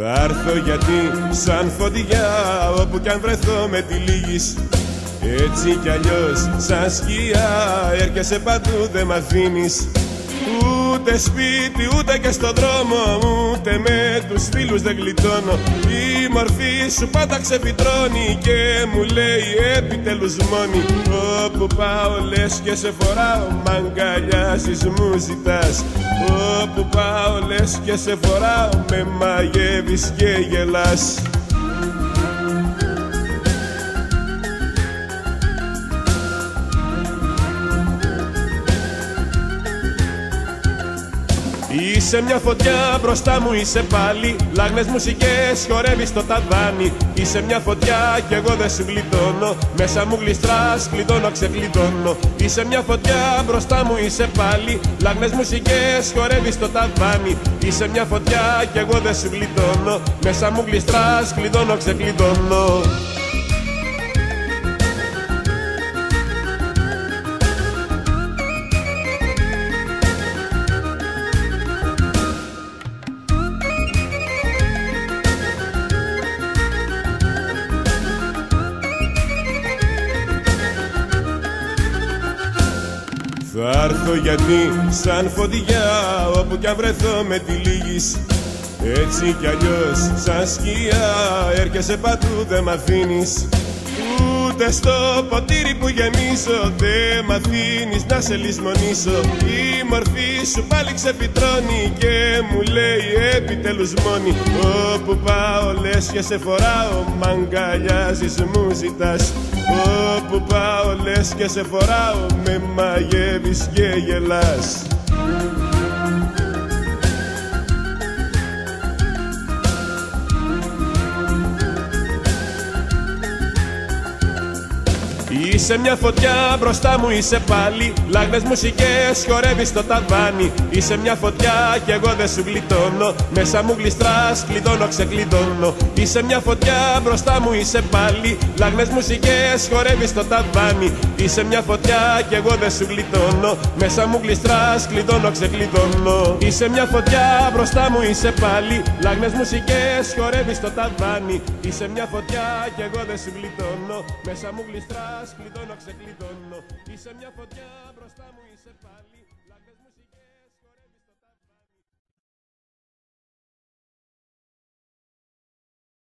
Θα έρθω γιατί σαν φωτιά όπου κι αν βρεθώ με τη λίγης έτσι κι αλλιώς σαν σκιά έρχεσαι παντού δεν μ' αφήνεις Ούτε σπίτι ούτε και στο δρόμο Ούτε με τους φίλους δεν γλιτώνω. Η μορφή σου πάντα ξεφυτρώνει Και μου λέει επιτέλους μόνη. Όπου πάω λες και σε φοράω Μ' αγκαλιάζεις μου ζητάς. Όπου πάω λες και σε φοράω Με μαγεύεις και γελάς Είσαι μια φωτιά μπροστά μου είσαι πάλι. Λάγνες μουσικές χορεύεις στο ταβάνι. Είσαι μια φωτιά κι εγώ δεν σου γλιτώνω. Μέσα μου γλιστράς, κλειδώνω, ξεκλειδώνω. Είσαι μια φωτιά μπροστά μου είσαι πάλι. Λάγνες μουσικές χορεύεις στο ταβάνι. Είσαι μια φωτιά κι εγώ δεν σου γλιτώνω. Μέσα μου γλιστράς, κλειδώνω, ξεκλειδώνω Θα έρθω γιατί σαν φωτιά όπου κι αν βρεθώ με τη λίγης έτσι κι αλλιώς σαν σκιά έρχεσαι παντού δεν μ' αφήνεις Ούτε στο ποτήρι που γεμίσω δεν μ' αφήνεις να σε λησμονήσω. Η μορφή σου πάλι ξεφυτρώνει και μου λέει επιτέλους μόνη. Όπου πάω λες και σε φοράω μ' αγκαλιάζεις μου ζητάς. Όπου πάω λες και σε φοράω με μαγεύεις και γελάς Είσαι μια φωτιά μπροστά μου είσαι πάλι. Λάγνες μουσικές χορεύεις στο ταβάνι. Είσαι μια φωτιά κι εγώ δεν σου γλιτώνω. Μέσα μου γλιστράς, κλειδώνω, ξεκλειδώνω. Είσαι μια φωτιά μπροστά μου είσαι πάλι. Λάγνες μουσικές χορεύεις στο ταβάνι. Είσαι μια φωτιά κι εγώ δεν σου γλιτώνω. Μέσα μου γλιστράς, κλειδώνω, ξεκλειδώνω. Είσαι μια φωτιά μπροστά μου είσαι πάλι. Λάγνες μουσικές χορεύεις στο ταβάνι. Είσαι μια φωτιά κι εγώ δεν σου γλιτώνω. Μέσα μου γλιστράς, κλειδώνω, ξεκλειδώνω. Είσαι μια φωτιά μπροστά μου είσαι πάλι